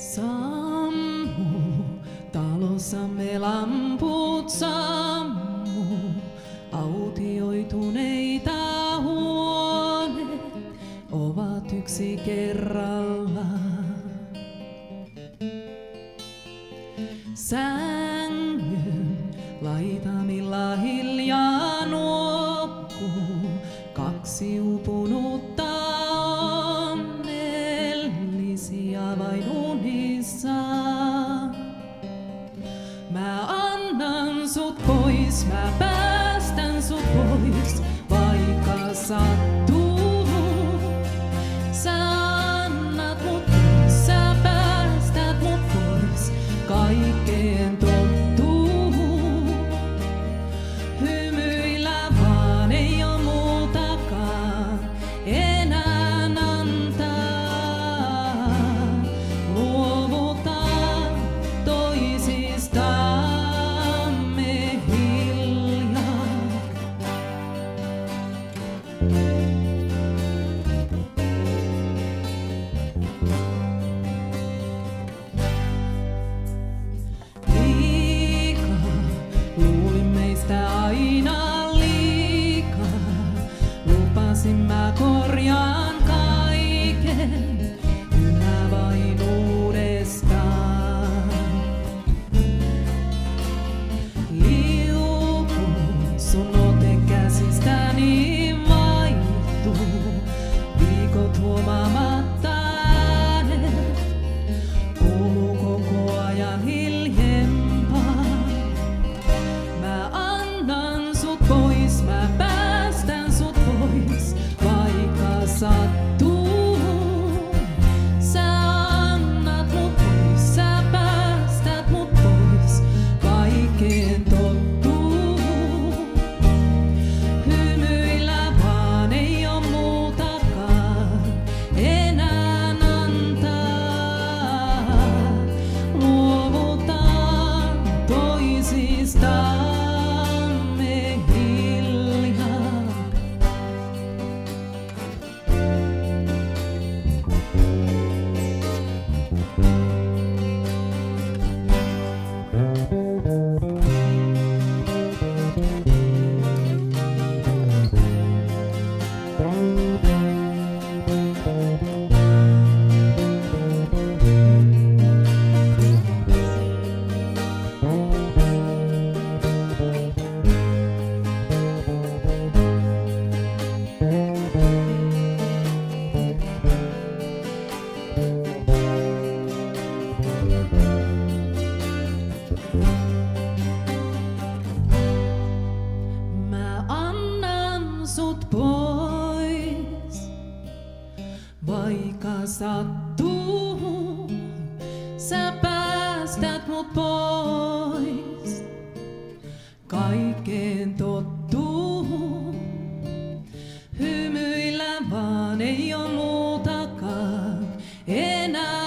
Sammu, talossamme lamput sammu, autioituneita huoneet ovat yksi kerrallaan. Sängyn laitamilla hiljaa nuokkuu kaksi upunutta Mä annan sut pois, mä päästän sut pois, vaikka sattuu. existam. Mä annan sut pois, mut pois, tottuu. Hymyillä vaan ei oo muutakaan enää